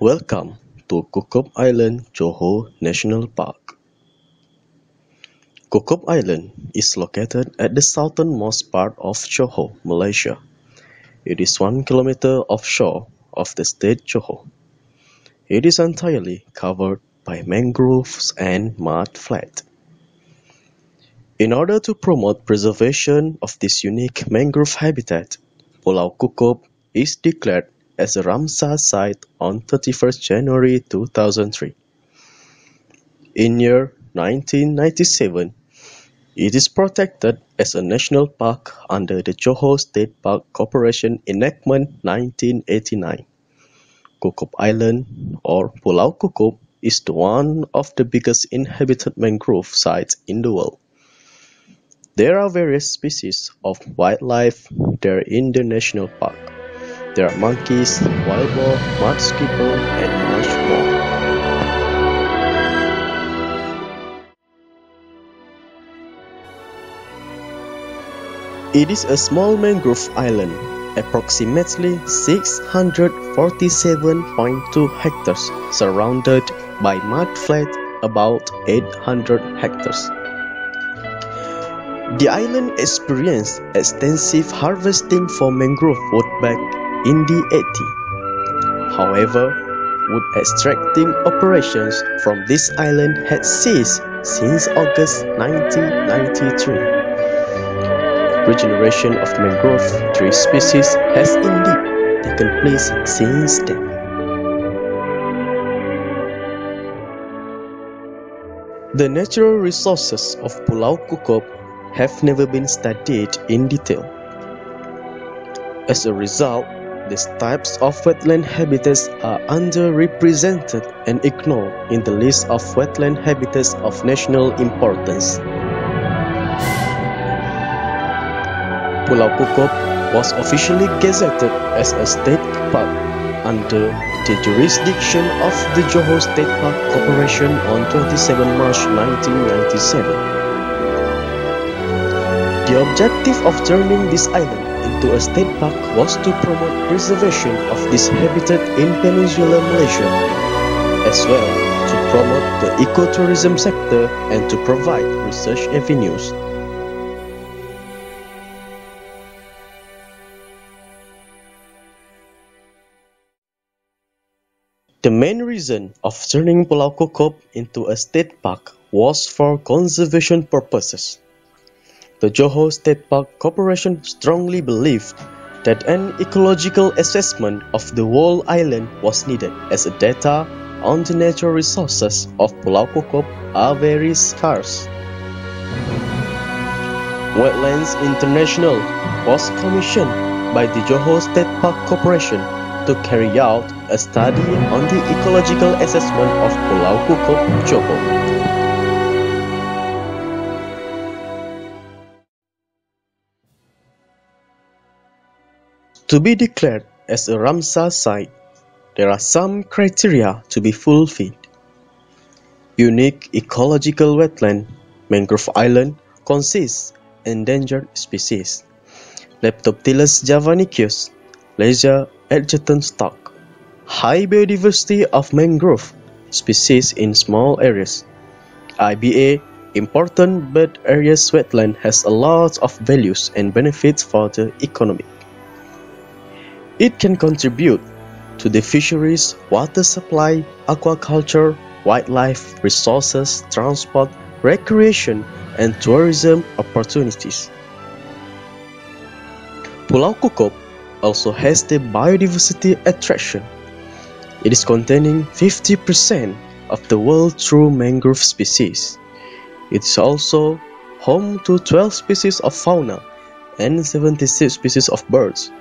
Welcome to Kukup Island Johor National Park. Kukup Island is located at the southernmost part of Johor, Malaysia. It is one kilometer offshore of the state Johor. It is entirely covered by mangroves and mud flat. In order to promote preservation of this unique mangrove habitat, Pulau Kukup is declared as a Ramsar Site on 31 January 2003. In year 1997, it is protected as a national park under the Johor State Park Corporation Enactment 1989. Kukup Island or Pulau Kukup is one of the biggest inhabited mangrove sites in the world. There are various species of wildlife there in the national park. There are monkeys, wild boar, mud skipper, and much more. It is a small mangrove island, approximately 647.2 hectares, surrounded by mud flat about 800 hectares. The island experienced extensive harvesting for mangrove wood back in the 80s. However, wood extracting operations from this island had ceased since August 1993. Regeneration of mangrove tree species has indeed taken place since then. The natural resources of Pulau Kukup have never been studied in detail. As a result, these types of wetland habitats are underrepresented and ignored in the list of wetland habitats of national importance. Pulau Kukup was officially gazetted as a state park under the jurisdiction of the Johor State Park Corporation on 27 March 1997. The objective of turning this island into a state park was to promote preservation of this habitat in Peninsular Malaysia, as well to promote the ecotourism sector and to provide research avenues. The main reason of turning Pulau Kukup into a state park was for conservation purposes. The Johor State Park Corporation strongly believed that an ecological assessment of the whole island was needed as the data on the natural resources of Pulau Kukup are very scarce. Wetlands International was commissioned by the Johor State Park Corporation to carry out a study on the ecological assessment of Pulau Kukup, Johor. To be declared as a Ramsar site, there are some criteria to be fulfilled. Unique ecological wetland, mangrove island consists endangered species. Leptoptilos javanicus, Lesser adjutant stork. High biodiversity of mangrove species in small areas. IBA important bird areas wetland has a lot of values and benefits for the economy. It can contribute to the fisheries, water supply, aquaculture, wildlife resources, transport, recreation, and tourism opportunities. Pulau Kukup also has the biodiversity attraction. It is containing 50% of the world's true mangrove species. It is also home to 12 species of fauna and 76 species of birds.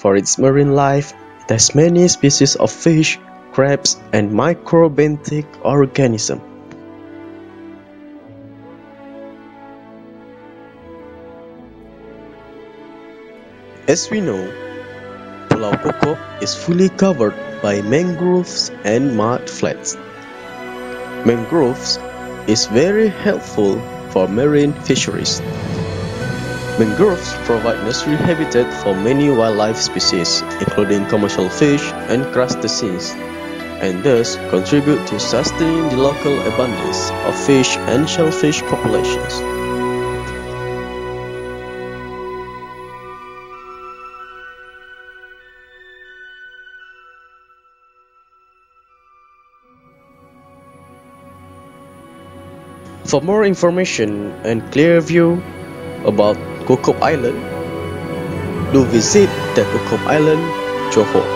For its marine life, it has many species of fish, crabs, and microbenthic organisms. As we know, Pulau Kukup is fully covered by mangroves and mud flats. Mangroves is very helpful for marine fisheries. Mangroves provide nursery habitat for many wildlife species, including commercial fish and crustaceans. and thus contribute to sustaining the local abundance of fish and shellfish populations. For more information and clear view about Kukup Island, do visit the Kukup Island, Johor.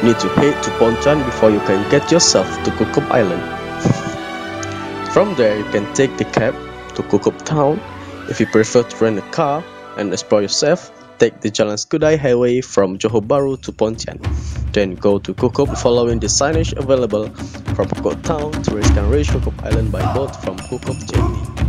You need to head to Pontian before you can get yourself to Kukup Island. From there, you can take the cab to Kukup town. If you prefer to rent a car and explore yourself, take the Jalan Skudai highway from Johor Bahru to Pontian. Then go to Kukup following the signage available from Kukup town to reach Kukup Island by boat from Kukup Jetty.